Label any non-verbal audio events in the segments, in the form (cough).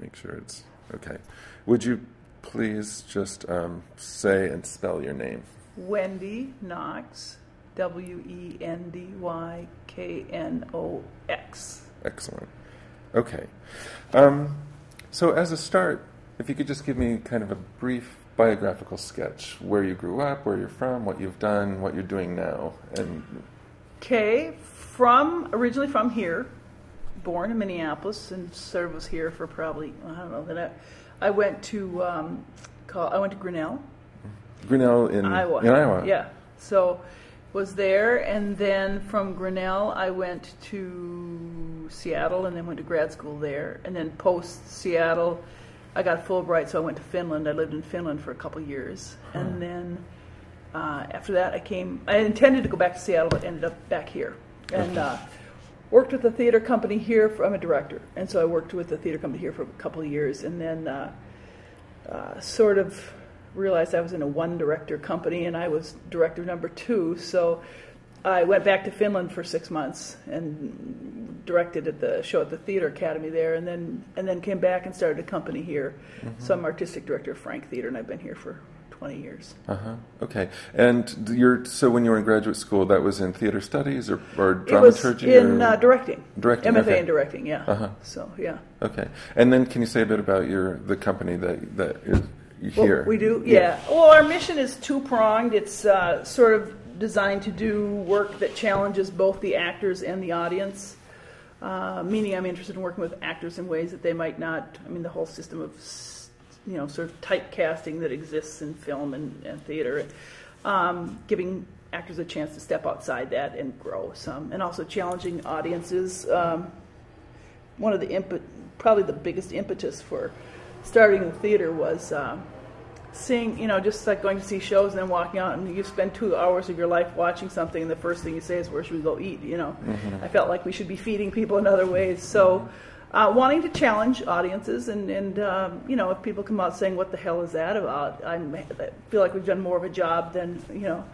make sure it's okay. Would you please just um, say and spell your name? Wendy Knox, W E N D Y K N O X. Excellent. Okay. Um, so, as a start, if you could just give me kind of a brief biographical sketch where you grew up, where you're from, what you've done, what you're doing now, and Okay, from originally from here, born in Minneapolis, and of was here for probably I don't know. Then I, I went to um, call, I went to Grinnell, Grinnell in Iowa. In Iowa. Yeah. So was there, and then from Grinnell, I went to Seattle, and then went to grad school there, and then post Seattle, I got Fulbright, so I went to Finland. I lived in Finland for a couple years, and then uh, after that, I came. I intended to go back to Seattle, but ended up back here, and. Uh, Worked with a theater company here. For, I'm a director, and so I worked with the theater company here for a couple of years, and then uh, uh, sort of realized I was in a one director company and I was director number two. So I went back to Finland for six months and directed at the show at the theater academy there, and then and then came back and started a company here. So I'm artistic director of Frank Theater, and I've been here for 20 years. Uh huh. Okay. And you're so when you were in graduate school, that was in theater studies or, or It was dramaturgy in or uh, directing. Directing, MFA okay. in directing, yeah. Uh-huh. So yeah. Okay. And then can you say a bit about your the company that that is here? we do, yeah. Well, our mission is two pronged. It's uh, sort of designed to do work that challenges both the actors and the audience. Uh, meaning, I'm interested in working with actors in ways that they might not. I mean, the whole system of, you know, sort of typecasting that exists in film and, and theater, um, giving actors a chance to step outside that and grow some, and also challenging audiences. Um, one of the input, probably the biggest impetus for starting the theater was um, seeing, you know, just like going to see shows and then walking out and you spend two hours of your life watching something and the first thing you say is, where should we go eat, you know? I felt like we should be feeding people in other ways. So uh, wanting to challenge audiences and, and um, you know, if people come out saying, what the hell is that about? I'm, I feel like we've done more of a job than, you know,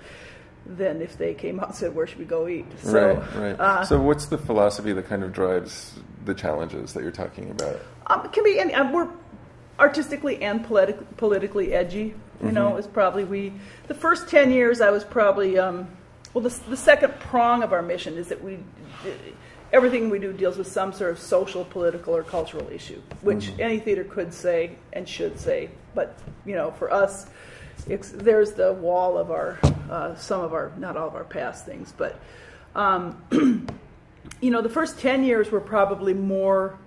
than if they came out and said, where should we go eat? So, right. Right. uh, so what's the philosophy that kind of drives the challenges that you're talking about? Um, it can be any. Um, we're artistically and politic, politically edgy. You know, is probably we. The first ten years, I was probably. Um, well, the, the second prong of our mission is that we. Everything we do deals with some sort of social, political, or cultural issue, which any theater could say and should say. But you know, for us, it's, there's the wall of our uh, some of our not all of our past things, but um, (clears throat) you know, the first ten years were probably more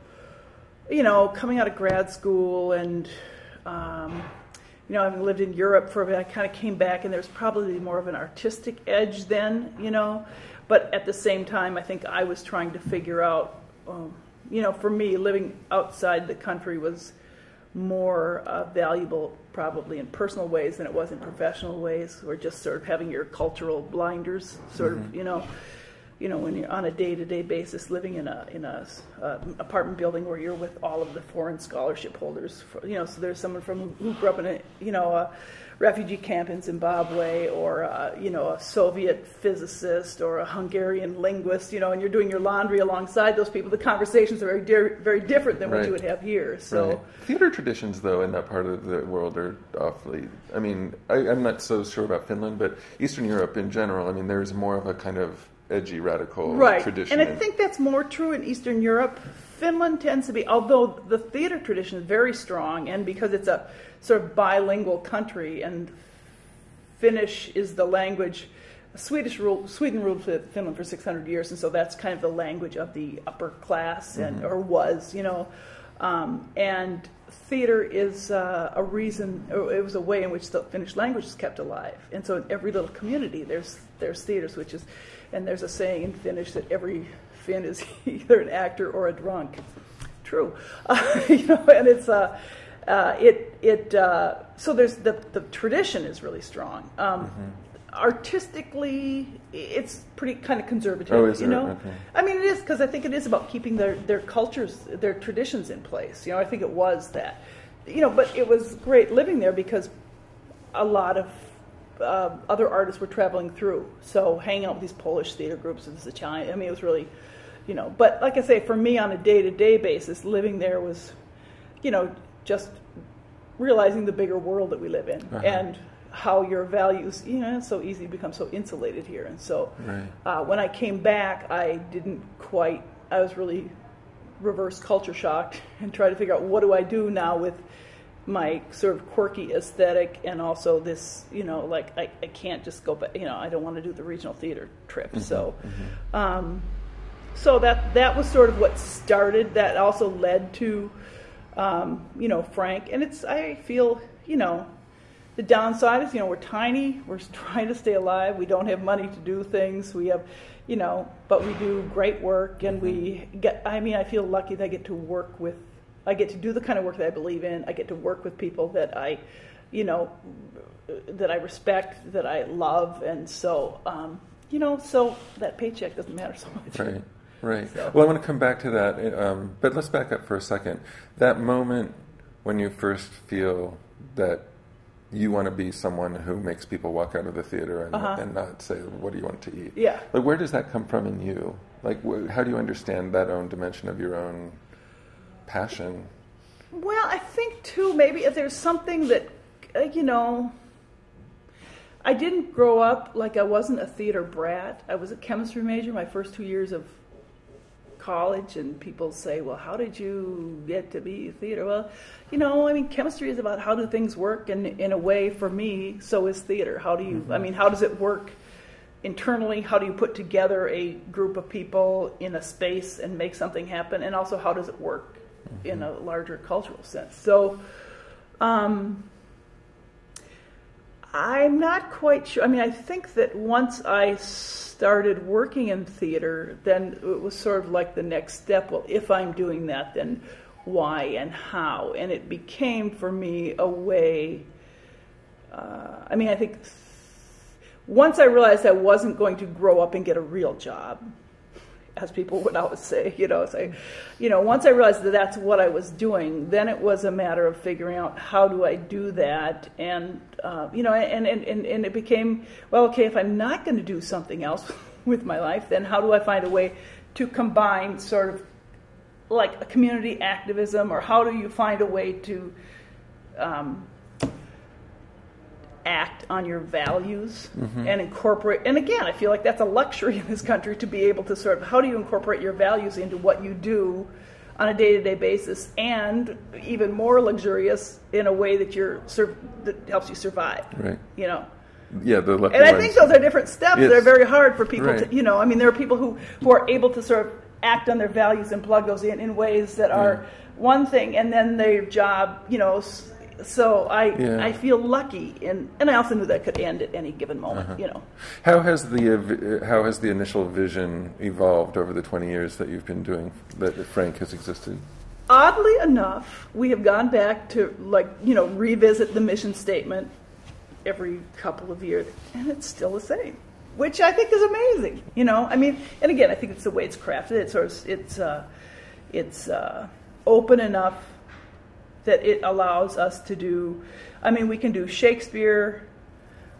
you know, coming out of grad school and, um, you know, having lived in Europe for a bit, I kind of came back and there was probably more of an artistic edge then, you know. But at the same time, I think I was trying to figure out, um, you know, for me, living outside the country was more uh, valuable probably in personal ways than it was in professional ways, or just sort of having your cultural blinders, sort of, you know you know, when you're on a day-to-day basis living in a in a uh, apartment building where you're with all of the foreign scholarship holders, for, you know, so there's someone from who grew up in a you know a refugee camp in Zimbabwe, or uh, you know a Soviet physicist or a Hungarian linguist, you know, and you're doing your laundry alongside those people. The conversations are very di- very different than what you would have here. So. Right. Theater traditions, though, in that part of the world are awfully. I mean, I, I'm not so sure about Finland, but Eastern Europe in general. I mean, there's more of a kind of edgy, radical right. tradition. And I think that's more true in Eastern Europe. Finland tends to be, although the theater tradition is very strong, and because it's a sort of bilingual country, and Finnish is the language. Swedish rule, Sweden ruled Finland for 600 years, and so that's kind of the language of the upper class, and or was, you know. Um, and theater is uh, a reason, or it was a way in which the Finnish language is kept alive. And so in every little community, there's there's theaters, which is, and there's a saying in Finnish that every Finn is (laughs) either an actor or a drunk. True, uh, (laughs) you know, and it's uh, uh, it it uh, so there's the the tradition is really strong. Um, Artistically, it's pretty kind of conservative. Oh, is you know, Okay. I mean, it is because I think it is about keeping their, their cultures, their traditions in place. You know, I think it was that. You know, but it was great living there because a lot of uh, other artists were traveling through. So hanging out with these Polish theater groups, and this Italian. I mean, it was really, you know. But like I say, for me on a day to day basis, living there was you know, just realizing the bigger world that we live in Uh-huh. and how your values, you know, it's so easy to become so insulated here. And so Right. uh, when I came back, I didn't quite, I was really reverse culture shocked (laughs) and tried to figure out what do I do now with my sort of quirky aesthetic and also this, you know, like I, I can't just go back, you know, I don't want to do the regional theater trip. So, um, so that that was sort of what started. That also led to, um, you know, Frank. And it's I feel, you know, the downside is, you know, we're tiny. We're (laughs) trying to stay alive. We don't have money to do things. We have, you know, but we do great work, and we get. I mean, I feel lucky that I get to work with. I get to do the kind of work that I believe in. I get to work with people that I, you know, that I respect, that I love, and so, um, you know, so that paycheck doesn't matter so much. Right, right. So- Well, I want to come back to that, um, but let's back up for a second. That moment when you first feel that you want to be someone who makes people walk out of the theater and, Uh-huh. and not say, "What do you want to eat?" Yeah. Like, where does that come from in you? Like, wh- how do you understand that own dimension of your own passion? Well, I think too, maybe if there's something that, uh, you know, I didn't grow up like I wasn't a theater brat. I was a chemistry major my first two years of college, and people say, well, how did you get to be a theater? Well, you know, I mean, chemistry is about how do things work, and in a way, for me, so is theater. How do you, I mean, how does it work? internally how do you put together a group of people in a space and make something happen and also how does it work in a larger cultural sense. So um, i'm not quite sure. I mean i think that once i started working in theater then it was sort of like the next step. Well if i'm doing that then why and how? And it became for me a way uh, i mean i think once I realized I wasn't going to grow up and get a real job, as people would always say, (laughs) you know, say, you know, once I realized that that's what I was doing, then it was a matter of figuring out how do I do that, and uh, you know, and, and and and it became well, okay, if I'm not going to do something else (laughs) with my life, then how do I find a way to combine sort of like a community activism, or how do you find a way to um, act on your values mm-hmm. and incorporate and again i feel like that's a luxury in this country to be able to sort of how do you incorporate your values into what you do on a day-to-day basis and even more luxurious in a way that you're that helps you survive Right. you know Yeah, the and i think those are different steps Yes. that are very hard for people Right. to you know i mean there are people who who are able to sort of act on their values and plug those in in ways that are one thing and then their job you know so i Yeah. i feel lucky and and i also knew that could end at any given moment Uh-huh. you know How has the uh, how has the initial vision evolved over the twenty years that you've been doing that Frank has existed? oddly enough we have gone back to like you know revisit the mission statement every couple of years and it's still the same which i think is amazing you know i mean and again i think it's the way it's crafted it's sort of it's uh it's uh open enough that it allows us to do i mean we can do shakespeare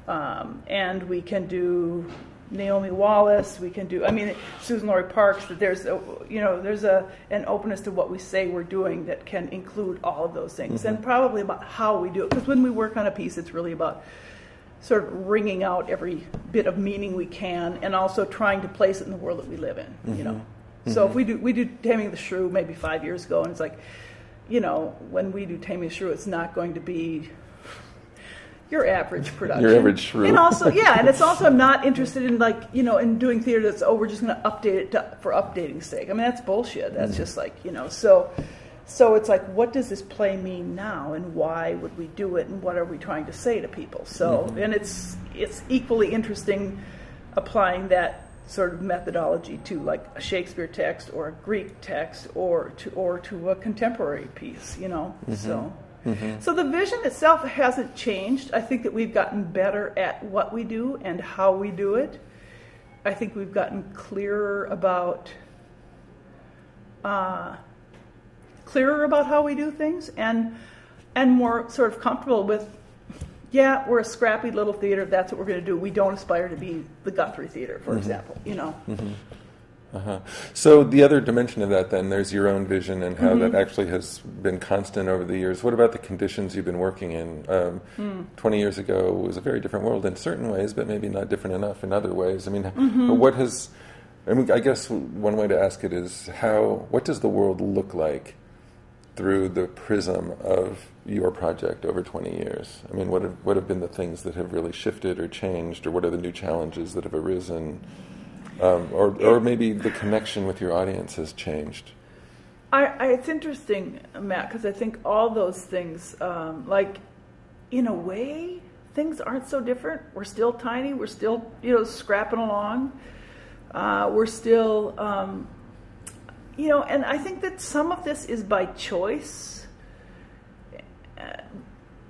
um, and we can do Naomi Wallace. We can do, I mean, Suzan-Lori Parks. That there's, a, you know, there's a an openness to what we say we're doing that can include all of those things, and mm-hmm. probably about how we do it. Because when we work on a piece, it's really about sort of wringing out every bit of meaning we can, and also trying to place it in the world that we live in. You know, mm-hmm. so if mm-hmm. we do we do Taming the Shrew maybe five years ago, and it's like, you know, when we do Taming Shrew, it's not going to be your average production. Your average shrew. And also, yeah, and it's also I'm not interested in like you know in doing theater that's oh we're just going to update it to, for updating's sake. I mean that's bullshit. That's Mm-hmm. just like you know so. So it's like, what does this play mean now, and why would we do it, and what are we trying to say to people? So, Mm-hmm. and it's it's equally interesting applying that sort of methodology to like a Shakespeare text or a Greek text or to or to a contemporary piece, you know. So so the vision itself hasn't changed. I think that we've gotten better at what we do and how we do it. I think we've gotten clearer about uh, clearer about how we do things and and more sort of comfortable with yeah, we're a scrappy little theater. That's what we're going to do. We don't aspire to be the Guthrie Theater, for example. You know. Uh-huh. So the other dimension of that, then, there's your own vision and how Mm-hmm. that actually has been constant over the years. What about the conditions you've been working in? Um, Hmm. Twenty years ago was a very different world in certain ways, but maybe not different enough in other ways. I mean, Mm-hmm. what has? I mean, I guess one way to ask it is how. What does the world look like through the prism of your project over 20 years? I mean, what have, what have been the things that have really shifted or changed, or what are the new challenges that have arisen? Um, or, or maybe the connection with your audience has changed. I, I, it's interesting, Matt, because I think all those things, um, like, in a way, things aren't so different. We're still tiny. We're still, you know, scrapping along. Uh, we're still, um, you know, and I think that some of this is by choice. Uh,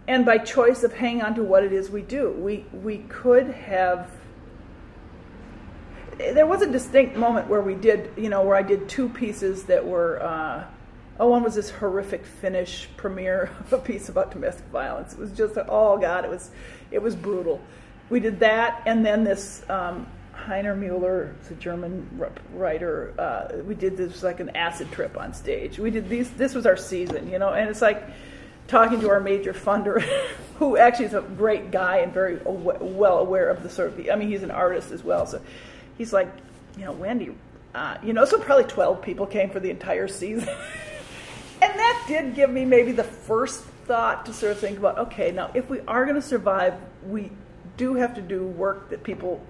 And by choice of hanging on to what it is we do. We, we could have there was a distinct moment where we did, you know, where I did two pieces that were, uh, oh, one was this horrific Finnish premiere (laughs) of a piece about domestic violence. It was just, oh God, it was, it was brutal. We did that, and then this um, Heiner Mueller, it's a German writer. Uh, we did this like an acid trip on stage. We did these. This was our season, you know, and it's like talking to our major funder, (laughs) who actually is a great guy and very well aware of the sort of. I mean, he's an artist as well, so he's like, you know, Wendy, uh, you know, so probably 12 people came for the entire season. (laughs) and that did give me maybe the first thought to sort of think about, okay, now if we are going to survive, we do have to do work that people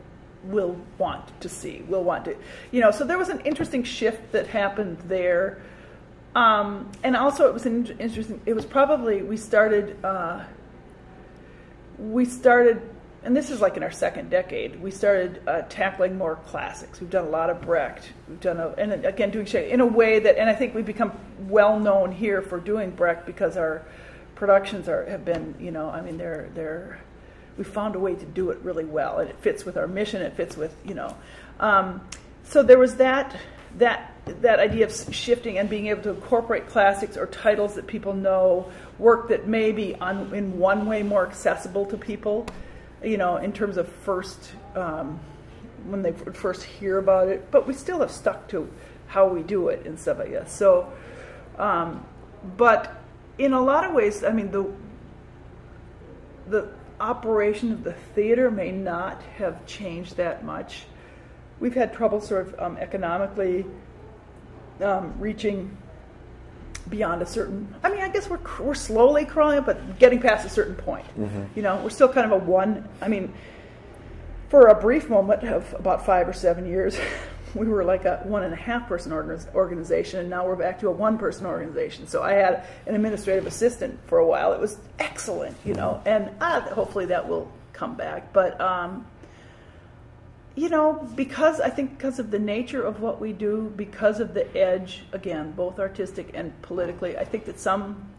will want to see, will want to, you know, so there was an interesting shift that happened there. Um, and also it was an interesting, it was probably, we started, uh, we started and this is like in our second decade, we started uh, tackling more classics. We've done a lot of Brecht. We've done, a, and again, doing Shakespeare in a way that, and I think we've become well known here for doing Brecht because our productions are have been, you know, I mean, they're they're we found a way to do it really well, and it fits with our mission. It fits with, you know, um, so there was that that that idea of shifting and being able to incorporate classics or titles that people know, work that may be on, in one way more accessible to people you know, in terms of first, um, when they first hear about it, but we still have stuck to how we do it in stuff. So, um, but in a lot of ways, I mean, the, the operation of the theater may not have changed that much. We've had trouble sort of um, economically um, reaching beyond a certain i mean i guess we're we're slowly crawling but getting past a certain point Mm-hmm. you know we're still kind of a one i mean for a brief moment of about five or seven years (laughs) we were like a one and a half person organization and now we're back to a one person organization. So i had an administrative assistant for a while. It was excellent you know and uh, hopefully that will come back. But um, you know, because I think because of the nature of what we do, because of the edge, again, both artistic and politically, I think that some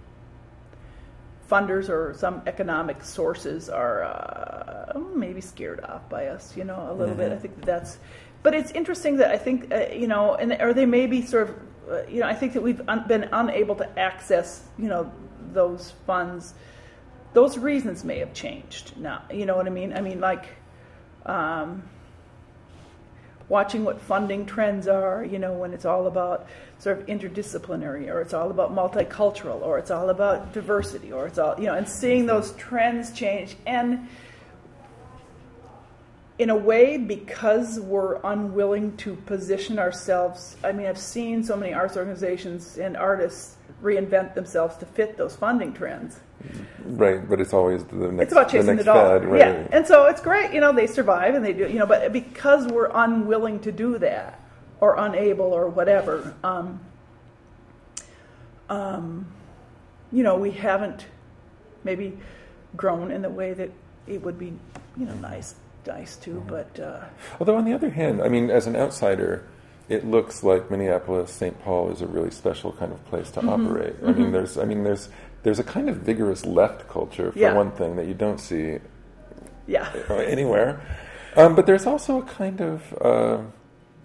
funders or some economic sources are uh, maybe scared off by us, you know, a little bit. I think that that's, but it's interesting that I think, uh, you know, and or they may be sort of, uh, you know, I think that we've un- been unable to access, you know, those funds. Those reasons may have changed now. You know what I mean? I mean, like. Um, watching what funding trends are, you know, when it's all about sort of interdisciplinary or it's all about multicultural or it's all about diversity or it's all, you know, and seeing those trends change. And in a way, because we're unwilling to position ourselves, I mean, I've seen so many arts organizations and artists reinvent themselves to fit those funding trends. Right, but it's always the next, It's about the chasing next the dog. fad, right? Yeah, and so it's great. You know, they survive and they do. You know, but because we're unwilling to do that or unable or whatever, um, um, you know, we haven't maybe grown in the way that it would be, you know, nice, nice to. Mm-hmm. But uh, Although on the other hand, I mean, as an outsider, it looks like Minneapolis, St. Paul is a really special kind of place Mm-hmm. to operate. I mean, there's, I mean, there's, there's a kind of vigorous left culture for Yeah. one thing that you don't see yeah, (laughs) anywhere. Um, but there's also a kind of uh,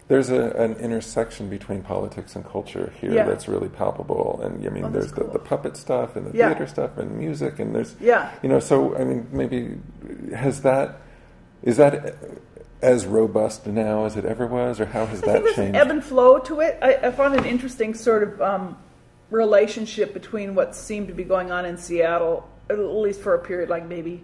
there's a, an intersection between politics and culture here Yeah. that's really palpable. And I mean, Oh, there's cool. the, the puppet stuff and the Yeah. theater stuff and music, and there's Yeah. you know. So I mean, maybe has that is that as robust now as it ever was, or how has I that think there's changed? an ebb and flow to it. I, I found an interesting sort of um, relationship between what seemed to be going on in Seattle, at least for a period like maybe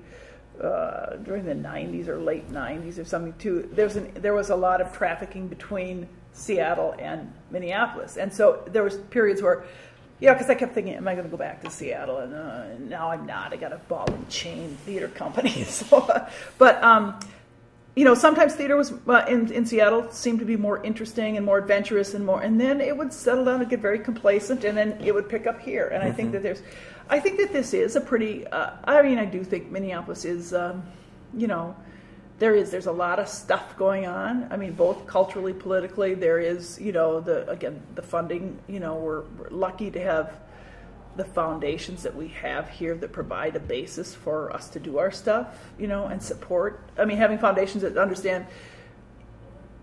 uh, during the 90s or late 90s or something too. There was, an, there was a lot of trafficking between Seattle and Minneapolis. And so there was periods where, yeah, because I kept thinking, am I going to go back to Seattle? And uh, now I'm not. I got a ball and chain theater company. (laughs) so, uh, but um, you know, sometimes theater was uh, in in Seattle seemed to be more interesting and more adventurous and more, and then it would settle down and get very complacent, and then it would pick up here. And I think that there's, I think that this is a pretty. Uh, I mean, I do think Minneapolis is, um, you know, there is there's a lot of stuff going on. I mean, both culturally, politically. There is, you know, the again the funding. You know, we're, we're lucky to have the foundations that we have here that provide a basis for us to do our stuff, you know, and support. I mean, having foundations that understand,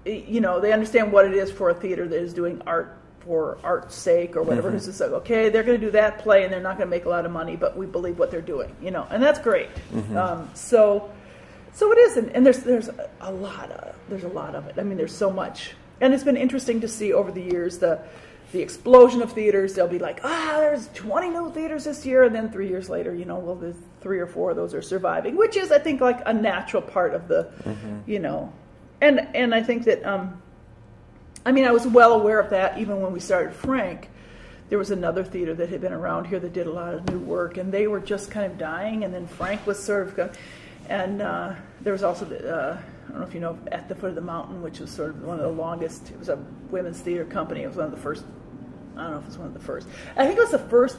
you know, they understand what it is for a theater that is doing art for art's sake or whatever. It's just like, okay, they're going to do that play and they're not going to make a lot of money, but we believe what they're doing, you know, and that's great. Um, so, so it is, and, and there's there's a lot of there's a lot of it. I mean, there's so much, and it's been interesting to see over the years the the explosion of theaters. They'll be like, ah, there's 20 new theaters this year, and then three years later, you know, well, there's three or four of those are surviving, which is, I think, like a natural part of the, you know, and and I think that, um, I mean, I was well aware of that even when we started Frank. There was another theater that had been around here that did a lot of new work, and they were just kind of dying. And then Frank was sort of, going, and uh, there was also the, uh, I don't know if you know at the foot of the mountain, which was sort of one of the longest. It was a women's theater company. It was one of the first. I don't know if it was one of the first. I think it was the first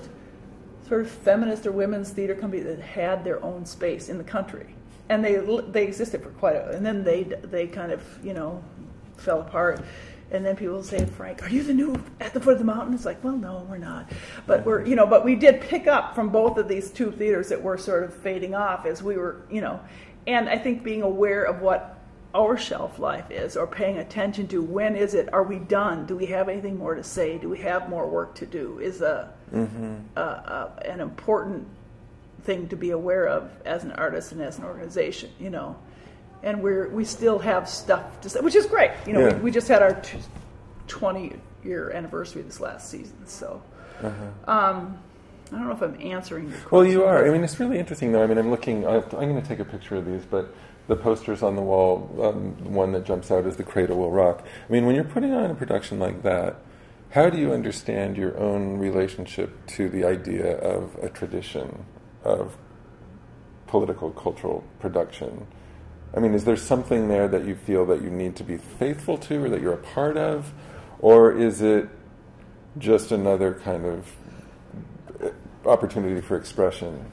sort of feminist or women's theater company that had their own space in the country, and they they existed for quite a. And then they they kind of you know fell apart. And then people say, Frank, are you the new at the foot of the mountain? It's like, well, no, we're not. But we're, you know, but we did pick up from both of these two theaters that were sort of fading off as we were, you know. And I think being aware of what our shelf life is or paying attention to when is it are we done do we have anything more to say do we have more work to do is a, mm-hmm. a, a an important thing to be aware of as an artist and as an organization you know and we're we still have stuff to say which is great you know Yeah. we, we just had our t- 20 year anniversary this last season so um I don't know if I'm answering your question. Well, you are. I mean, it's really interesting, though. I mean, I'm looking. I I'm going to take a picture of these, but the posters on the wall, um, the one that jumps out is "The Cradle Will Rock." I mean, when you're putting on a production like that, how do you understand your own relationship to the idea of a tradition of political cultural production? I mean, is there something there that you feel that you need to be faithful to, or that you're a part of, or is it just another kind of uh, opportunity for expression?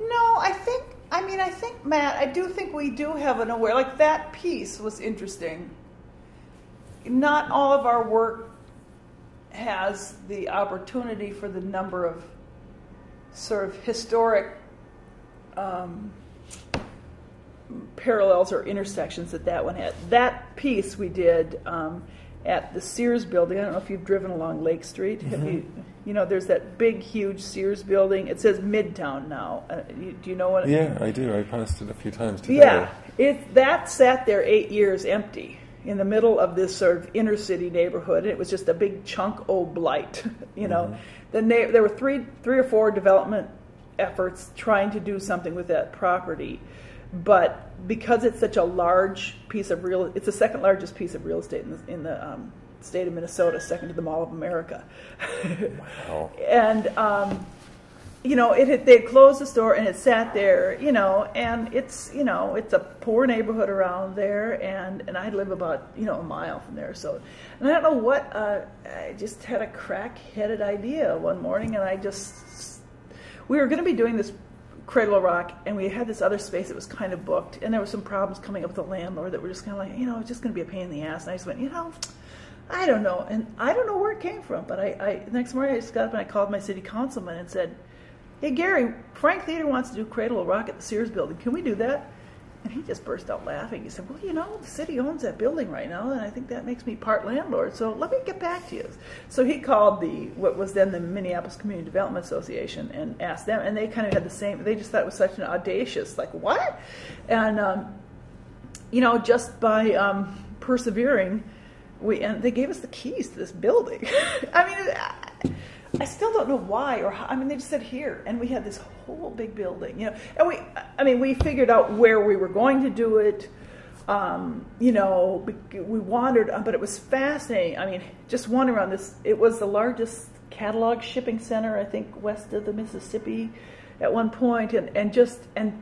No, I think. I mean, I think Matt. I do think we do have an aware. Like that piece was interesting. Not all of our work has the opportunity for the number of sort of historic um, parallels or intersections that that one had. That piece we did um, at the Sears building. I don't know if you've driven along Lake Street. Have you? You know, there's that big, huge Sears building. It says Midtown now. Uh, you, do you know what? Yeah, I do. I passed it a few times today. Yeah, it that sat there eight years empty in the middle of this sort of inner city neighborhood. It was just a big chunk old blight. (laughs) You know, the na- there were three three or four development efforts trying to do something with that property, but because it's such a large piece of real, it's the second largest piece of real estate in the, in the um, state of Minnesota, second to the Mall of America. Wow. (laughs) and um, you know, it had, they had closed the store and it sat there, you know, and it's you know it's a poor neighborhood around there, and and I live about you know a mile from there, so and I don't know what uh, I just had a crack-headed idea one morning, and I just we were going to be doing this Cradle Rock, and we had this other space that was kind of booked, and there were some problems coming up with the landlord that were just kind of like, you know, it's just going to be a pain in the ass. And I just went, you know, I don't know, and I don't know where it came from, but I, I next morning I just got up and I called my city councilman and said, hey Gary, Frank Theater wants to do Cradle Rock at the Sears building. Can we do that? And he just burst out laughing. He said, Well, you know, the city owns that building right now, and I think that makes me part landlord, so let me get back to you. So he called the, what was then the Minneapolis Community Development Association and asked them, and they kind of had the same, they just thought it was such an audacious, like, what? And, um, you know, just by um, persevering, we and they gave us the keys to this building. (laughs) I mean, I, still don't know why or how. I mean, they just said here, and we had this whole big building, you know. And we, I mean, we figured out where we were going to do it. Um, you know, we, wandered, uh, but it was fascinating. I mean, just wandering around this. It was the largest catalog shipping center, I think, west of the Mississippi, at one point, and and just and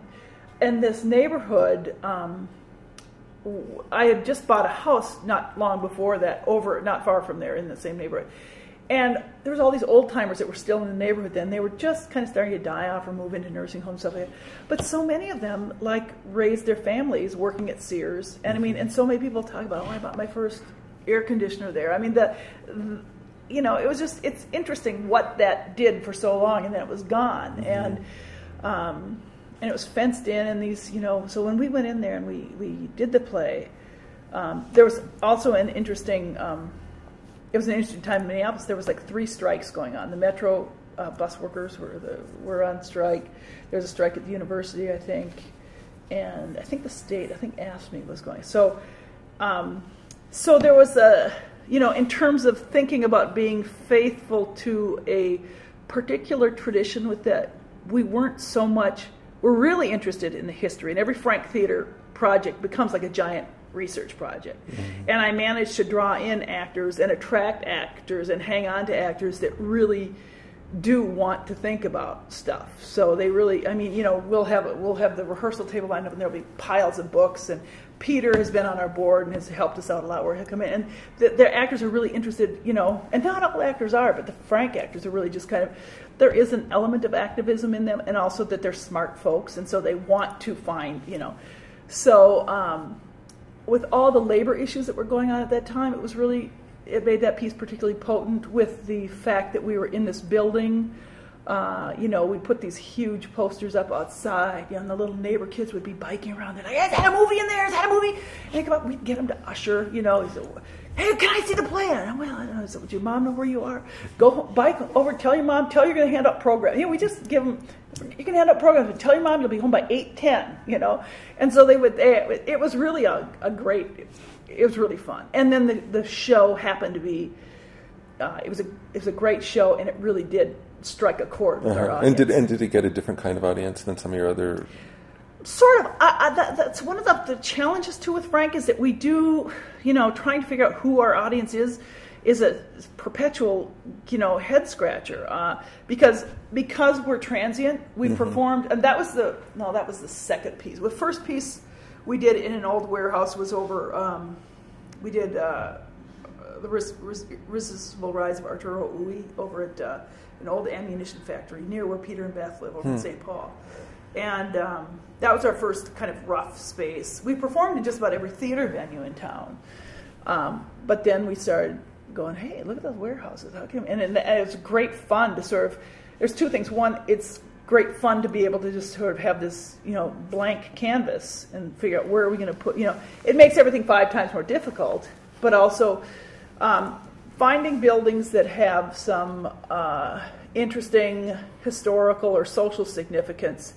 and this neighborhood. Um, I had just bought a house not long before that, over not far from there in the same neighborhood. And there was all these old timers that were still in the neighborhood then. They were just kind of starting to die off or move into nursing homes stuff like that. But so many of them like raised their families working at Sears. And I mean, and so many people talk about, oh, I bought my first air conditioner there. I mean, the, you know, it was just it's interesting what that did for so long, and then it was gone. Mm-hmm. And um, and it was fenced in and these you know so when we went in there and we we did the play um, there was also an interesting um, it was an interesting time in minneapolis. There was like three strikes going on. The metro uh, bus workers were the were on strike. There was a strike at the university i think and i think the state i think AFSCME was going. So um, so there was a you know in terms of thinking about being faithful to a particular tradition with that we weren't so much we're really interested in the history, and every Frank Theater project becomes like a giant research project. Mm-hmm. And I managed to draw in actors and attract actors and hang on to actors that really do want to think about stuff. So they really, I mean, you know, we'll have we'll have the rehearsal table lined up, and there'll be piles of books. And Peter has been on our board and has helped us out a lot. Where he'll come in, and the, the actors are really interested, you know, and not all actors are, but the Frank actors are really just kind of there is an element of activism in them, and also that they're smart folks, and so they want to find, you know. So, um, with all the labor issues that were going on at that time, it was really, it made that piece particularly potent with the fact that we were in this building. Uh, you know, we put these huge posters up outside, you know, and the little neighbor kids would be biking around. They're like, "Is that a movie in there? Is that a movie?" And they come up, we'd get them to usher, you know. Hey, can I see the plan? i Well, I don't know. So, does your mom know where you are? Go bike over. Tell your mom. Tell you're going to hand out program. You know, we just give them. You can hand out programs. And tell your mom you'll be home by eight ten. You know, and so they would. They, it was really a, a great. It was really fun. And then the the show happened to be. Uh, it was a it was a great show, and it really did strike a chord with uh-huh. our audience. And did and did it get a different kind of audience than some of your other sort of I, I, that, that's one of the, the, challenges too with frank is that we do you know trying to figure out who our audience is is a perpetual you know head scratcher uh, because because we're transient we mm-hmm. performed and that was the no that was the second piece the first piece we did in an old warehouse was over um, we did uh, the res- res- resistible rise of arturo ui over at uh, an old ammunition factory near where peter and beth live over hmm. in st paul and um, that was our first kind of rough space. We performed in just about every theater venue in town, um, but then we started going, "Hey, look at those warehouses! How come?" And, and it was great fun to sort of. There's two things. One, it's great fun to be able to just sort of have this, you know, blank canvas and figure out where are we going to put. You know, it makes everything five times more difficult, but also um, finding buildings that have some uh, interesting historical or social significance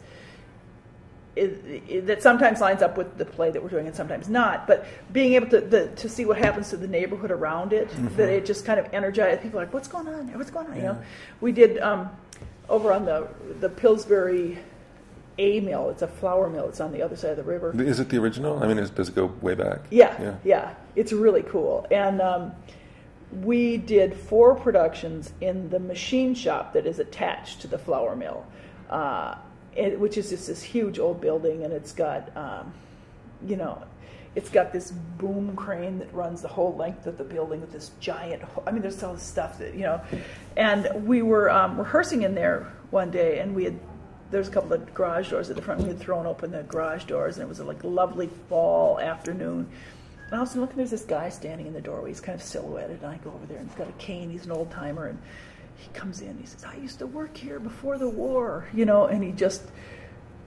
it, that sometimes lines up with the play that we're doing and sometimes not. But being able to the, to see what happens to the neighborhood around it, mm-hmm. that it just kind of energizes people. Like, what's going on? What's going on? Yeah. You know, we did um, over on the the Pillsbury A mill. It's a flour mill. It's on the other side of the river. Is it the original? I mean, does it go way back? Yeah, yeah, yeah. It's really cool. And um, we did four productions in the machine shop that is attached to the flour mill. Uh, it, which is just this huge old building, and it's got, um, you know, it's got this boom crane that runs the whole length of the building with this giant. I mean, there's all this stuff that you know, and we were um, rehearsing in there one day, and we had there's a couple of garage doors at the front. We had thrown open the garage doors, and it was a like lovely fall afternoon. And I was looking, there's this guy standing in the doorway. He's kind of silhouetted, and I go over there, and he's got a cane. He's an old timer, and he comes in, he says, I used to work here before the war, you know, and he just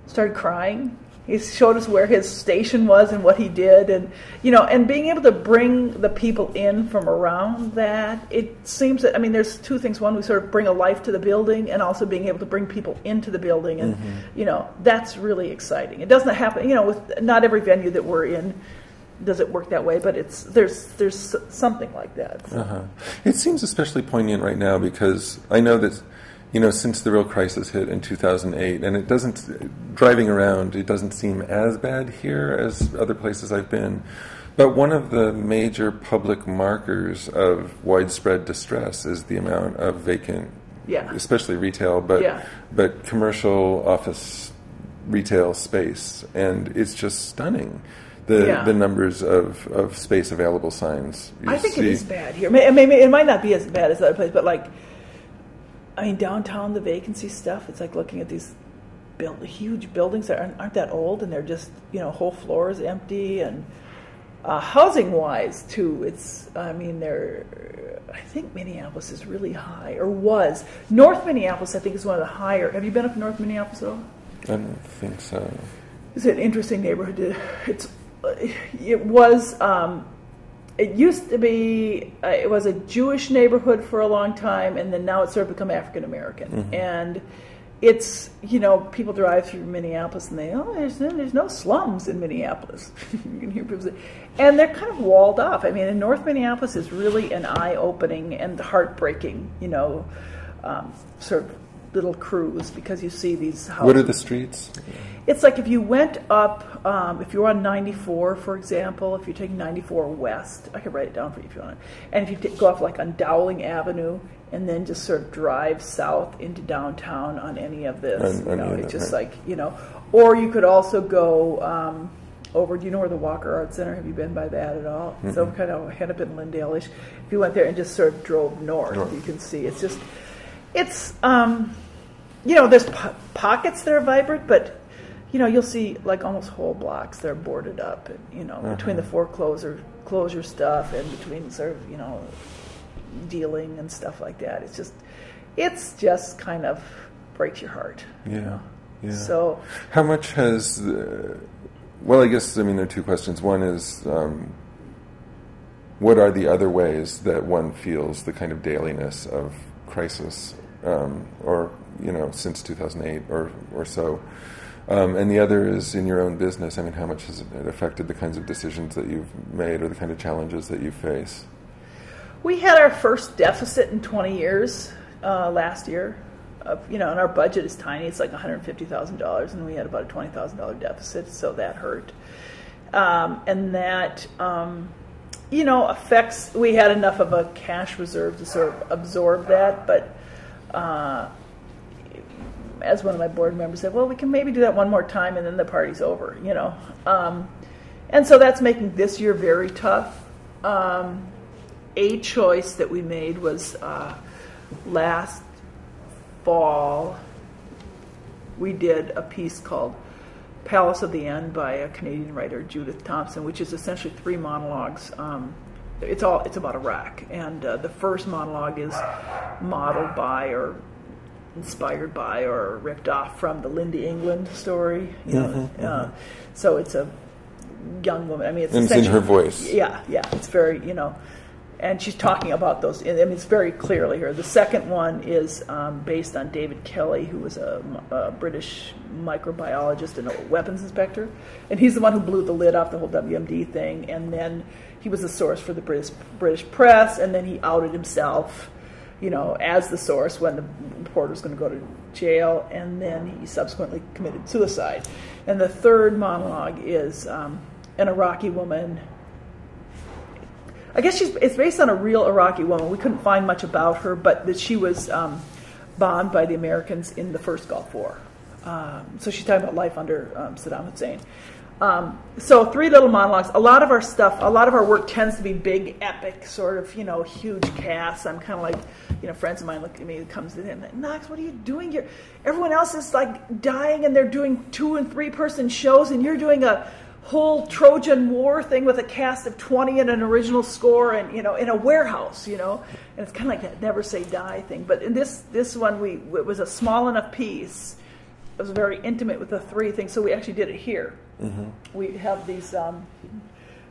started crying. he showed us where his station was and what he did, and you know, and being able to bring the people in from around that. It seems that I mean, there's two things. One, we sort of bring a life to the building, and also being able to bring people into the building, and mm-hmm. you know, that's really exciting. It doesn't happen, you know, with not every venue that we're in does it work that way, but it's there's there's something like that. So. Uh-huh. It seems especially poignant right now because I know that you know, since the real crisis hit in 2008, and it doesn't, driving around, it doesn't seem as bad here as other places I've been. But one of the major public markers of widespread distress is the amount of vacant, yeah. especially retail, but yeah. but commercial office retail space, and it's just stunning. The, yeah. the numbers of, of space available signs. I think see. it is bad here. I mean, it might not be as bad as other places, but like I mean, downtown, the vacancy stuff, it's like looking at these build, huge buildings that aren't, aren't, that old and they're just, you know, whole floors empty. And uh, housing wise, too, it's, I mean, they're, I think Minneapolis is really high, or was. North Minneapolis, I think, is one of the higher. Have you been up in North Minneapolis at all? I don't think so. It's an interesting neighborhood. It's, it was, um, it used to be uh, it was a Jewish neighborhood for a long time, and then now it's sort of become African American. Mm-hmm. And it's you know people drive through Minneapolis and they oh there's no, there's no slums in Minneapolis. (laughs) you can hear people say, and they're kind of walled off. I mean, in North Minneapolis is really an eye opening and heartbreaking. You know, um, sort of little cruise because you see these houses. What are the streets? It's like if you went up, um, if you're on 94, for example, if you're taking 94 west, I could write it down for you if you want. And if you go off like on Dowling Avenue and then just sort of drive south into downtown on any of this, you know, it's just right. like, you know, or you could also go um, over, do you know where the Walker Art Center, have you been by that at all? Mm-hmm. So kind of head up in Lyndale-ish. If you went there and just sort of drove north, north. you can see it's just, it's, um, you know, there's po- pockets that are vibrant, but you know, you'll see like almost whole blocks that are boarded up, and you know, uh-huh. between the foreclosure closure stuff and between sort of you know, dealing and stuff like that. It's just, it's just kind of breaks your heart. Yeah. You know? Yeah. So, how much has? Uh, well, I guess I mean there are two questions. One is. Um, what are the other ways that one feels the kind of dailiness of crisis, um, or you know, since 2008 or or so. Um, and the other is in your own business. I mean, how much has it affected the kinds of decisions that you've made or the kind of challenges that you face? We had our first deficit in 20 years uh, last year. Of, you know, and our budget is tiny. It's like $150,000, and we had about a $20,000 deficit, so that hurt. Um, and that, um, you know, affects. We had enough of a cash reserve to sort of absorb that, but. Uh, as one of my board members said, well, we can maybe do that one more time and then the party's over, you know. Um, and so that's making this year very tough. Um, a choice that we made was uh, last fall, we did a piece called Palace of the End by a Canadian writer, Judith Thompson, which is essentially three monologues. Um, it's all it's about Iraq, and uh, the first monologue is modeled by or inspired by or ripped off from the Lynndie England story. You know, mm-hmm, uh, mm-hmm. so it's a young woman. I mean, it's, it's in her voice. Yeah, yeah. It's very you know, and she's talking about those. I mean, it's very clearly here. The second one is um, based on David Kelly, who was a, a, British microbiologist and a weapons inspector, and he's the one who blew the lid off the whole WMD thing. And then he was the source for the British British press, and then he outed himself you know, as the source when the reporter was going to go to jail, and then he subsequently committed suicide. And the third monologue is um, an Iraqi woman. I guess she's it's based on a real Iraqi woman. We couldn't find much about her, but that she was um, bombed by the Americans in the first Gulf War. Um, so she's talking about life under um, Saddam Hussein. Um, so three little monologues. A lot of our stuff, a lot of our work tends to be big, epic, sort of, you know, huge casts. I'm kind of like, you know, friends of mine look at me, comes in, like, Knox, what are you doing here? Everyone else is like dying and they're doing two and three person shows and you're doing a whole Trojan War thing with a cast of 20 and an original score and, you know, in a warehouse, you know. And it's kind of like that never say die thing. But in this, this one, we, it was a small enough piece was very intimate with the three things. So we actually did it here. Mm-hmm. We have these um,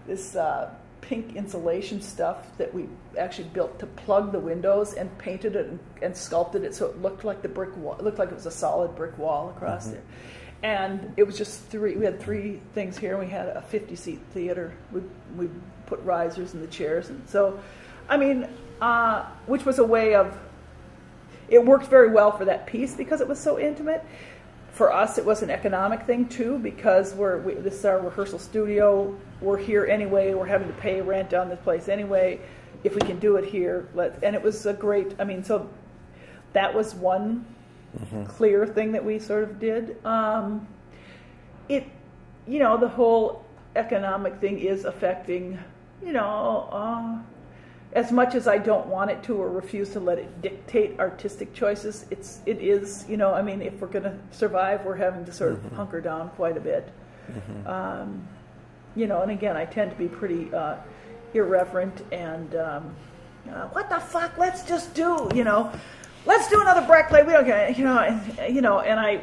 this uh, pink insulation stuff that we actually built to plug the windows and painted it and, and sculpted it so it looked like the brick wall. It looked like it was a solid brick wall across Mm-hmm. there. And it was just three. We had three things here. We had a 50 seat theater. We we put risers in the chairs, and so, I mean, uh, which was a way of. It worked very well for that piece because it was so intimate. For us, it was an economic thing too because we're we, this is our rehearsal studio. We're here anyway. We're having to pay rent on this place anyway. If we can do it here, let and it was a great. I mean, so that was one clear thing that we sort of did. Um, it, you know, the whole economic thing is affecting, you know, uh, as much as I don't want it to or refuse to let it dictate artistic choices. It's it is, you know, I mean, if we're going to survive, we're having to sort of hunker down quite a bit. Um, you know, and again, I tend to be pretty uh, irreverent and um, uh, what the fuck? Let's just do, you know, let's do another Brecht play. We don't get, you know, and, you know, and I,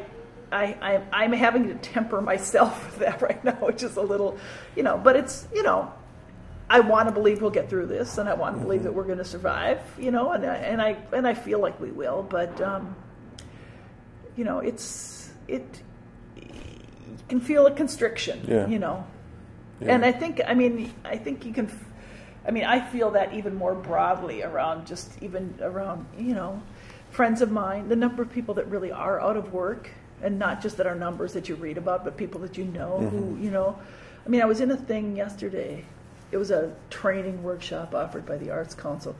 I, I, I'm having to temper (laughs) myself with that right now, which is a little, you know, but it's, you know, I want to believe we'll get through this, and I want to believe that we're going to survive, you know, and I, and I and I feel like we will, but um, you know, it's it. You can feel a constriction, Yeah. you know, Yeah. and I think, I mean, I think you can. I mean, I feel that even more broadly around just even around you know, friends of mine, the number of people that really are out of work, and not just that are numbers that you read about, but people that you know who you know. I mean, I was in a thing yesterday. It was a training workshop offered by the Arts Council.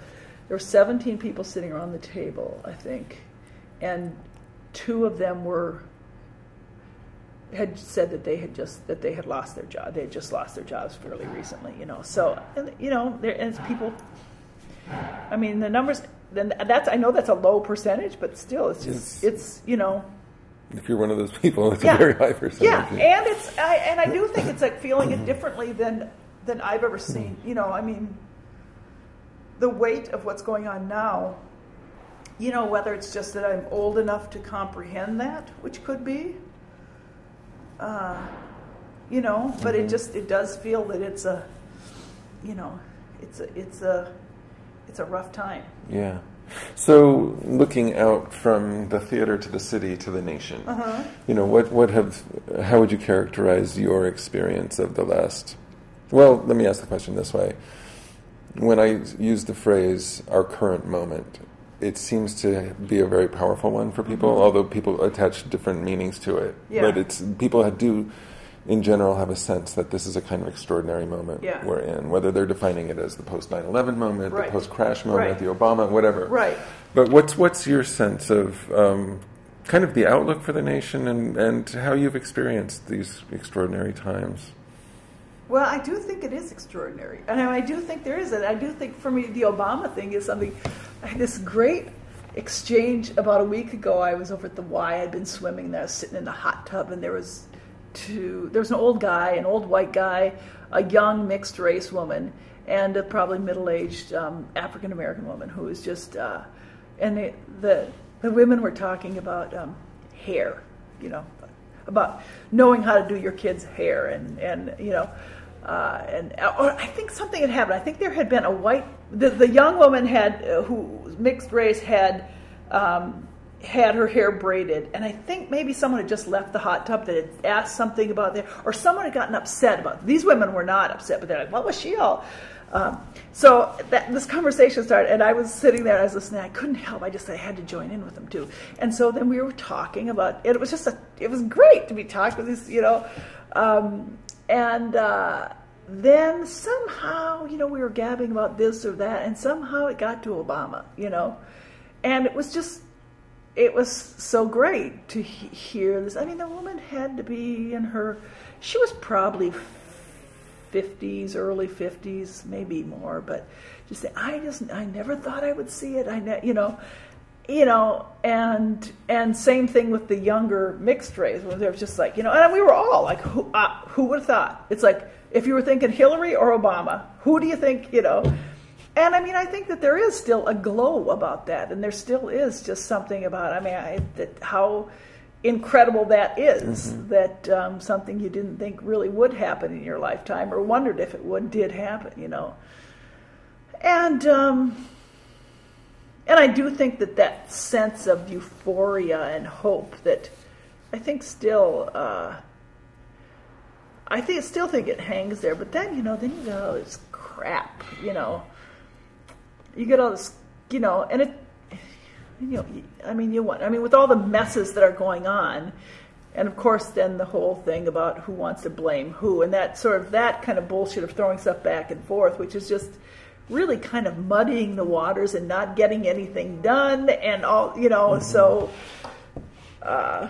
There were 17 people sitting around the table, I think, and two of them were had said that they had just that they had lost their job. They had just lost their jobs fairly recently, you know. So, and, you know, there and people. I mean, the numbers. Then that's I know that's a low percentage, but still, it's just It's- it's you know If you're one of those people, it's Yeah. a very high percentage. yeah, and it's I, and I do think it's like feeling it differently than than I've ever seen. You know, I mean, the weight of what's going on now. You know, whether it's just that I'm old enough to comprehend that, which could be. Uh, you know, but it just it does feel that it's a, you know, it's a it's a it's a rough time. Yeah. So, looking out from the theater to the city to the nation, Uh-huh. you know, what, what have, how would you characterize your experience of the last? Well, let me ask the question this way. When I use the phrase "our current moment," it seems to be a very powerful one for people, although people attach different meanings to it. Mm-hmm. Yeah. But it's people do, in general, have a sense that this is a kind of extraordinary moment Yeah. we're in, whether they're defining it as the post 9/11 moment, Right. the post crash moment, Right. the Obama, whatever. Right. But what's what's your sense of um, kind of the outlook for the nation and, and how you've experienced these extraordinary times? Well, I do think it is extraordinary, and I do think there is. And I do think for me, the Obama thing is something. This great exchange about a week ago. I was over at the Y. I'd been swimming there, I was sitting in the hot tub, and there was two. There was an old guy, an old white guy, a young mixed race woman, and a probably middle aged um, African American woman who was just. Uh, and the the women were talking about um, hair, you know, about knowing how to do your kid's hair and and you know uh, and or I think something had happened. I think there had been a white the, the young woman had uh, who mixed race had um, had her hair braided, and I think maybe someone had just left the hot tub that had asked something about that, or someone had gotten upset about. It. These women were not upset, but they're like, "What was she all?" Um, so that, this conversation started, and I was sitting there, I was listening. I couldn't help. I just I had to join in with them too. And so then we were talking about. It was just a. It was great to be talking with these, you know, um, and uh, then somehow, you know, we were gabbing about this or that, and somehow it got to Obama, you know, and it was just. It was so great to he- hear this. I mean, the woman had to be in her. She was probably 50s, early 50s, maybe more, but just I just, I never thought I would see it. I, you know, you know, and and same thing with the younger mixed race, where they're just like, you know, and we were all like, who, uh, who would have thought? It's like if you were thinking Hillary or Obama, who do you think, you know? And I mean, I think that there is still a glow about that, and there still is just something about. I mean, I, that how incredible that is, that um, something you didn't think really would happen in your lifetime or wondered if it would did happen, you know. And um, and I do think that that sense of euphoria and hope that I think still uh, I think still think it hangs there. But then you know then you got all this crap, you know. You get all this, you know, and it you know, I mean, you want, I mean, with all the messes that are going on, and of course, then the whole thing about who wants to blame who, and that sort of that kind of bullshit of throwing stuff back and forth, which is just really kind of muddying the waters and not getting anything done, and all, you know, mm-hmm. so uh,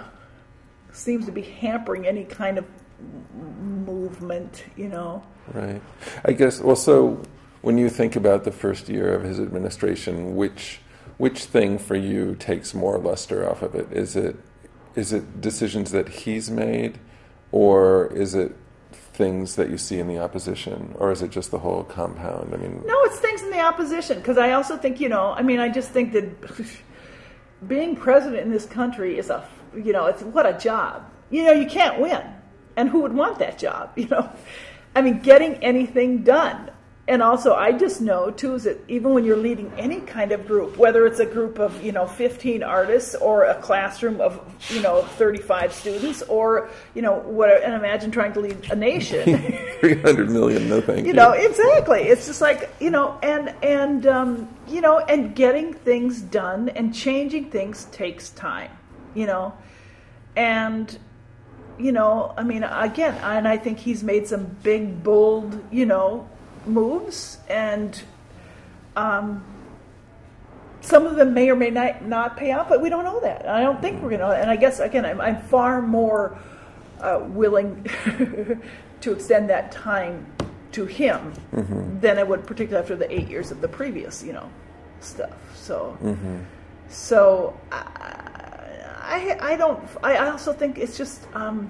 seems to be hampering any kind of movement, you know. Right. I guess. Well, so when you think about the first year of his administration, which which thing for you takes more luster off of it? Is it is it decisions that he's made, or is it things that you see in the opposition, or is it just the whole compound? I mean, no, it's things in the opposition because I also think you know, I mean, I just think that (laughs) being president in this country is a you know, it's what a job. You know, you can't win, and who would want that job? (laughs) You know, I mean, getting anything done and also i just know too is that even when you're leading any kind of group whether it's a group of you know 15 artists or a classroom of you know 35 students or you know what and imagine trying to lead a nation. (laughs) 300 million no thank (laughs) you you. know exactly. It's just like you know and and um, you know and getting things done and changing things takes time you know? And you know i mean again and i think he's made some big bold you know moves, and um, some of them may or may not, not pay off, but we don't know that. I don't think we're going to know that. And I guess, again, I'm, I'm far more uh, willing (laughs) to extend that time to him mm-hmm. than I would, particularly after the eight years of the previous, you know, stuff. So, mm-hmm. so I, I, I, don't. I also think it's just. Um,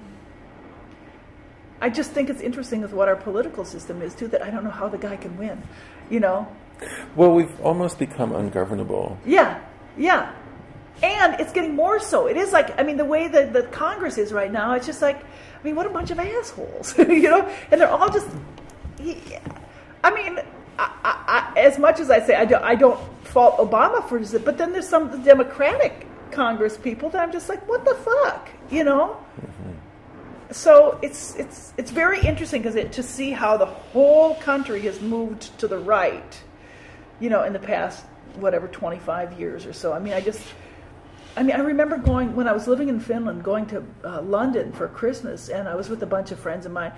I just think it's interesting with what our political system is too. That I don't know how the guy can win. You know. Well, we've almost become ungovernable. Yeah, yeah, and it's getting more so. It is like I mean, the way that the Congress is right now, it's just like I mean, what a bunch of assholes, (laughs) you know, and they're all just. I mean, I, I, as much as I say I don't, I don't fault Obama for this, but then there's some Democratic Congress people that I'm just like, what the fuck, you know? Hmm. So it's it's it's very interesting because it to see how the whole country has moved to the right, you know, in the past whatever 25 years or so. I mean, I just, I mean, I remember going when I was living in Finland, going to uh, London for Christmas, and I was with a bunch of friends of mine.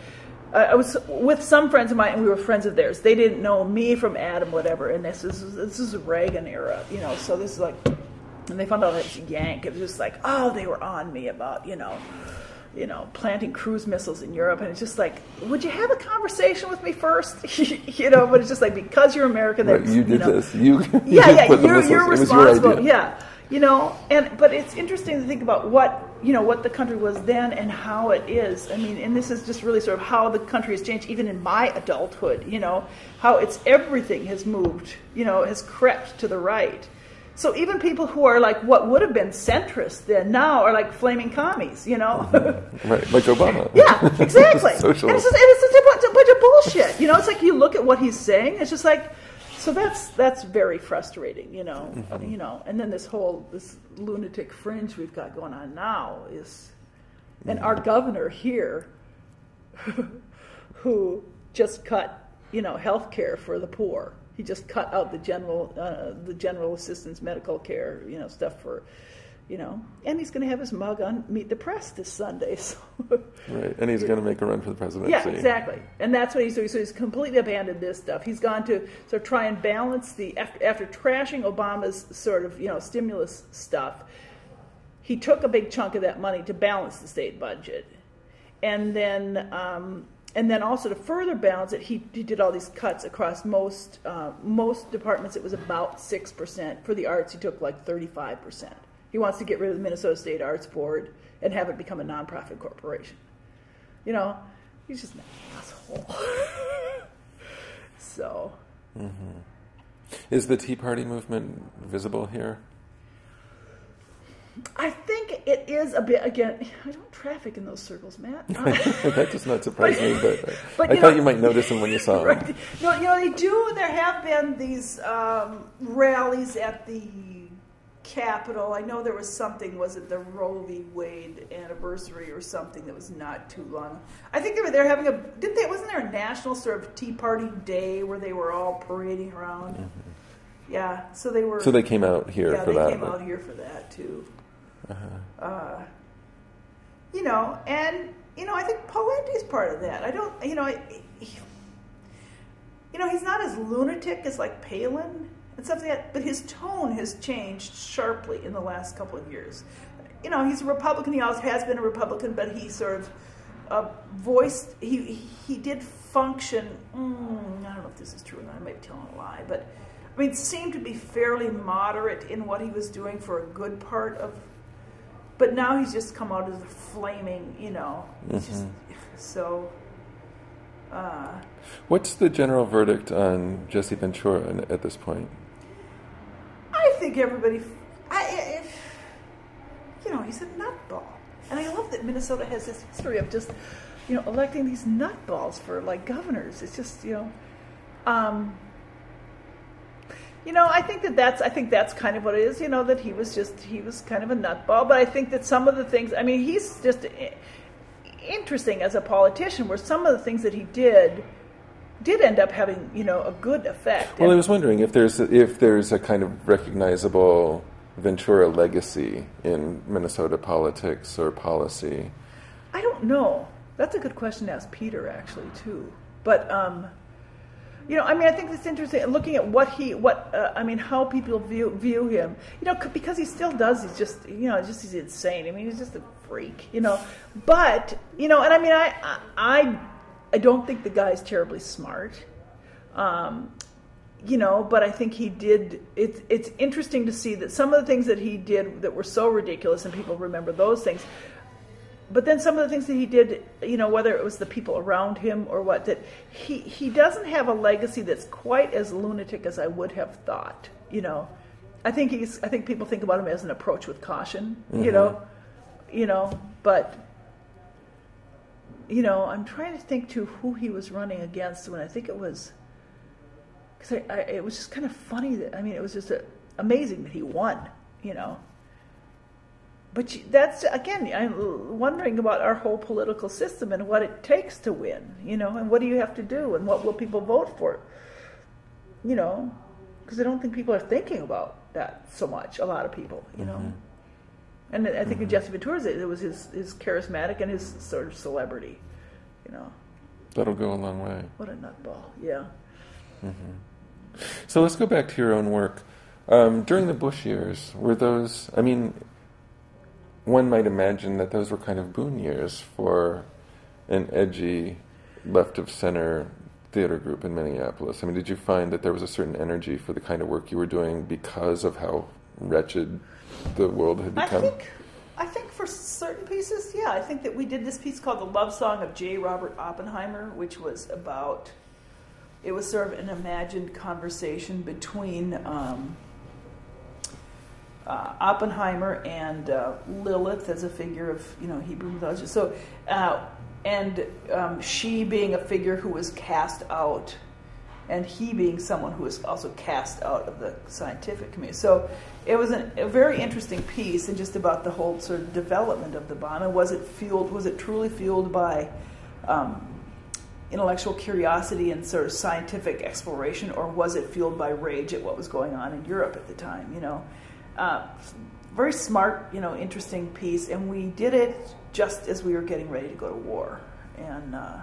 I was with some friends of mine, and we were friends of theirs. They didn't know me from Adam, whatever. And this is this is Reagan era, you know. So this is like, and they found out was Yank. It was just like, oh, they were on me about, you know you know, planting cruise missiles in Europe. And it's just like, would you have a conversation with me first? (laughs) you know, but it's just like, because you're American, right, you did you know, this. You, (laughs) yeah, yeah, you're, you're responsible. Yeah. You know, and but it's interesting to think about what you know what the country was then and how it is. I mean, and this is just really sort of how the country has changed, even in my adulthood. You know, how it's everything has moved. You know, has crept to the right so even people who are like what would have been centrist then now are like flaming commies, you know? Mm-hmm. (laughs) right, like (laughs) Obama. yeah, (laughs) exactly. and it's, just, and it's a, bunch, a bunch of bullshit. You know, it's like you look at what he's saying, it's just like, so that's that's very frustrating, you know. Mm-hmm. You know, and then this whole this lunatic fringe we've got going on now is, and mm-hmm. our governor here, who just cut, you know, health care for the poor he just cut out the general uh, the general assistance medical care you know stuff for you know. And he's going to have his mug on meet the press this sunday (laughs) so. Right and he's going to make a run for the presidency. Yeah exactly. And that's what he's doing. So he's completely abandoned this stuff. He's gone to sort of try and balance the after, after trashing obama's sort of you know stimulus stuff he took a big chunk of that money to balance the state budget. And then um, and then also to further balance it, he, he did all these cuts across most uh, most departments. It was about six percent for the arts. He took like thirty five percent. He wants to get rid of the Minnesota State Arts Board and have it become a nonprofit corporation. You know, he's just an asshole. (laughs) so. Mm-hmm. Is the Tea Party movement visible here? I think it is a bit again. I don't traffic in those circles, Matt. (laughs) that does not surprise me, but, (laughs) but I thought know- you might notice them when you saw (laughs) them. Right. No, you know they do. There have been these um, rallies at the Capitol. I know there was something. Was it the Roe v. Wade anniversary or something that was not too long? I think they were there having a. Didn't they? Wasn't there a national sort of Tea Party day where they were all parading around? Yeah. So they were. Mm-hmm. So they came out here yeah, for they that. came out here for that too. Uh-huh. Uh, you know, and you know, I think Pawlenty's part of that. I don't, you know, he, you know, he's not as lunatic as like Palin and stuff like that, but his tone has changed sharply in the last couple of years. You know, he's a Republican. He always has been a Republican, but he sort of uh, voiced. He he did function. Mm, I don't know if this is true not. I might be telling a lie, but I mean, seemed to be fairly moderate in what he was doing for a good part of. But now he's just come out as a flaming, you know. It's just, so. Uh, What's the general verdict on Jesse Ventura at this point? I think everybody, I, I, you know, he's a nutball, and I love that Minnesota has this history of just, you know, electing these nutballs for like governors. It's just, you know, um, you know, I think that that's, I think that's kind of what it is. You know, that he was just, he was kind of a nutball. But I think that some of the things, I mean, he's just interesting as a politician, where some of the things that he did. Did end up having, you know, a good effect. Well, And- I was wondering if there's if there's a kind of recognizable Ventura legacy in Minnesota politics or policy. I don't know. That's a good question to ask Peter, actually, too. But um, you know, I mean, I think it's interesting looking at what he, what uh, I mean, how people view view him. You know, because he still does. He's just, you know, just he's insane. I mean, he's just a freak. You know, but you know, and I mean, I, I, I don't think the guy's terribly smart. Um, you know, but I think he did. It's it's interesting to see that some of the things that he did that were so ridiculous, and people remember those things. But then some of the things that he did, you know, whether it was the people around him or what, that he he doesn't have a legacy that's quite as lunatic as I would have thought. You know, I think he's. I think people think about him as an approach with caution. You mm-hmm. know, you know, but you know, I'm trying to think to who he was running against when I think it was because I, I, it was just kind of funny that I mean it was just a, amazing that he won, you know. But that's again, I'm wondering about our whole political system and what it takes to win, you know, and what do you have to do and what will people vote for, you know, because I don't think people are thinking about that so much. A lot of people, you know. Mm-hmm. And I think in mm-hmm. Jesse Ventura's it was his, his charismatic and his sort of celebrity, you know. That'll go a long way. What a nutball, yeah. Mm-hmm. So let's go back to your own work. Um, during the Bush years, were those? I mean, one might imagine that those were kind of boon years for an edgy, left of center theater group in Minneapolis. I mean, did you find that there was a certain energy for the kind of work you were doing because of how wretched the world had become? I think, I think for certain pieces, yeah. I think that we did this piece called "The Love Song of J. Robert Oppenheimer," which was about. It was sort of an imagined conversation between um, uh, Oppenheimer and uh, Lilith as a figure of you know Hebrew mythology. So, uh, and um, she being a figure who was cast out, and he being someone who was also cast out of the scientific community. So, it was an, a very interesting piece, and just about the whole sort of development of the bomb. And was it fueled? Was it truly fueled by? Um, intellectual curiosity and sort of scientific exploration, or was it fueled by rage at what was going on in Europe at the time? You know, uh, very smart, you know, interesting piece, and we did it just as we were getting ready to go to war, and uh,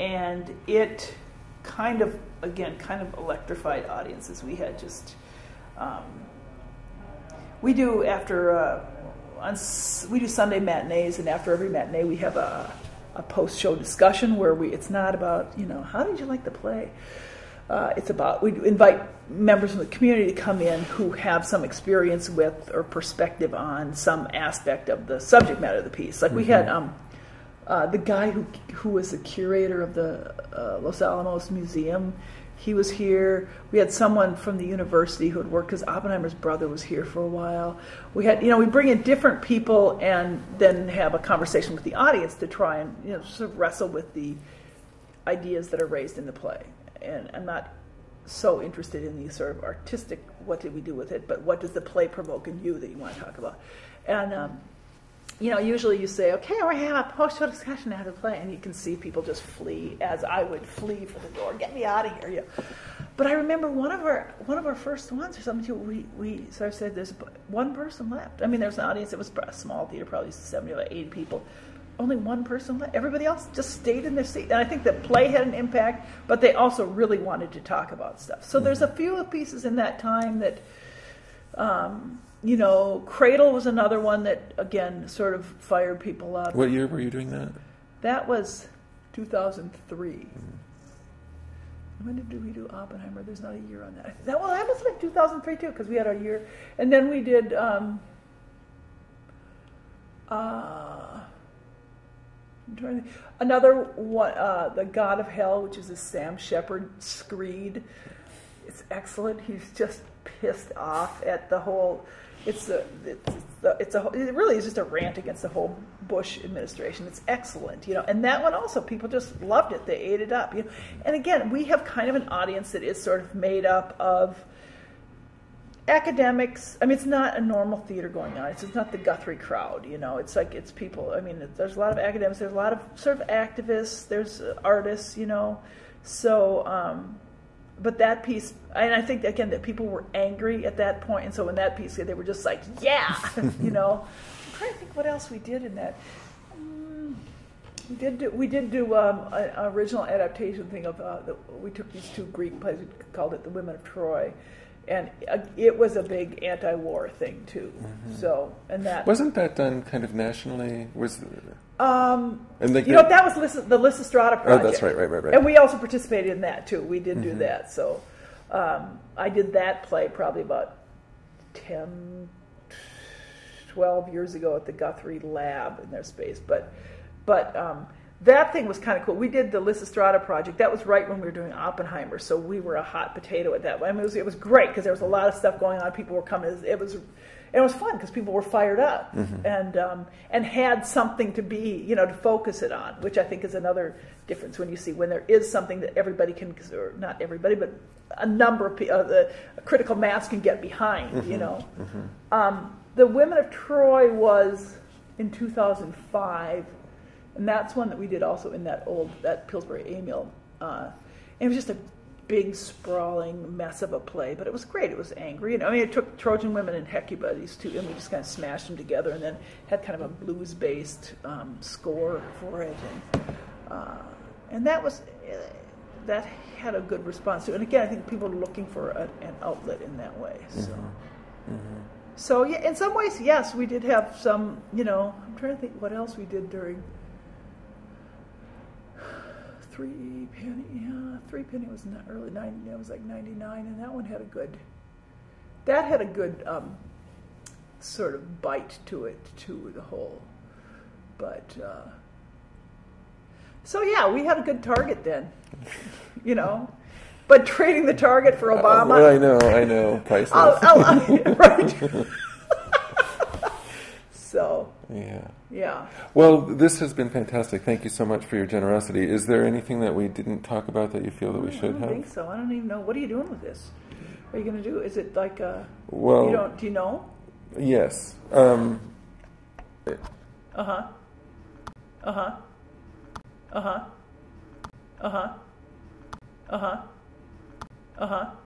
and it kind of again kind of electrified audiences. We had just um, we do after uh, on we do Sunday matinees, and after every matinee we have a a post show discussion where we it's not about you know how did you like the play. Uh, it's about we invite members of the community to come in who have some experience with or perspective on some aspect of the subject matter of the piece. Like we had um, uh, the guy who who was the curator of the uh, Los Alamos Museum he was here. We had someone from the university who had worked because Oppenheimer's brother was here for a while. We had, you know, we bring in different people and then have a conversation with the audience to try and, you know, sort of wrestle with the ideas that are raised in the play. And I'm not so interested in the sort of artistic, what did we do with it, but what does the play provoke in you that you want to talk about? And, um, you know, usually you say, okay, we're having a post-show discussion how to play, and you can see people just flee, as I would flee for the door, get me out of here. You But I remember one of our one of our first ones or something. We we sort of said there's one person left. I mean, there's an audience. It was a small theater, probably 70 or 80 people. Only one person left. Everybody else just stayed in their seat. And I think the play had an impact, but they also really wanted to talk about stuff. So there's a few pieces in that time that. Um, you know, Cradle was another one that again sort of fired people up. What year were you doing that? That was 2003. Mm. When did we do Oppenheimer? There's not a year on that. That well, that was like 2003 too, because we had our year, and then we did. Um, uh, another one, uh, the God of Hell, which is a Sam Shepard screed. It's excellent. He's just pissed off at the whole it's a, it's, a, it's a, it really is just a rant against the whole Bush administration. It's excellent, you know. And that one also, people just loved it. They ate it up, you know. And again, we have kind of an audience that is sort of made up of academics. I mean, it's not a normal theater going on. It's, it's not the Guthrie crowd, you know. It's like it's people. I mean, there's a lot of academics. There's a lot of sort of activists. There's artists, you know. So. Um, but that piece, and I think again that people were angry at that point, and so in that piece they were just like, yeah, (laughs) you know. I'm trying to think what else we did in that. Um, we did do, we did do um, an original adaptation thing of uh, the, we took these two Greek plays, we called it the Women of Troy, and uh, it was a big anti-war thing too. Mm-hmm. So and that wasn't that done kind of nationally. Was um, and you know that was Lisa, the Lysistrata project. Oh, that's right, right, right, right. And we also participated in that too. We did mm-hmm. do that. So um, I did that play probably about 10, 12 years ago at the Guthrie Lab in their space. But but um, that thing was kind of cool. We did the Lysistrata project. That was right when we were doing Oppenheimer, so we were a hot potato at that. I mean, it was, it was great because there was a lot of stuff going on. People were coming. It was, it was fun because people were fired up mm-hmm. and um, and had something to be, you know, to focus it on, which I think is another difference when you see when there is something that everybody can, or not everybody, but a number of people, uh, the critical mass can get behind. Mm-hmm. You know, mm-hmm. um, the Women of Troy was in 2005 and that's one that we did also in that old that Pillsbury A mill. Uh, it was just a big sprawling mess of a play, but it was great. It was angry, and I mean, it took Trojan Women and Hecuba, these two, and we just kind of smashed them together, and then had kind of a blues-based um, score for it, and uh, and that was uh, that had a good response to. And again, I think people are looking for a, an outlet in that way. So. Mm-hmm. Mm-hmm. So yeah, in some ways, yes, we did have some. You know, I'm trying to think what else we did during Three penny, yeah, three penny was in the early ninety. That was like ninety nine, and that one had a good. That had a good um, sort of bite to it, to the whole. But uh, so yeah, we had a good target then, you know. But trading the target for uh, Obama. Uh, well, I know, I know, priceless. I'll, I'll, (laughs) right. (laughs) so yeah. Yeah. Well, this has been fantastic. Thank you so much for your generosity. Is there anything that we didn't talk about that you feel that we should have? I don't think so. I don't even know. What are you doing with this? What are you going to do? Is it like a. Well. You don't, do you know? Yes. Um, uh huh. Uh huh. Uh huh. Uh huh. Uh huh. Uh huh.